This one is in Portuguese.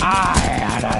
Ah, era.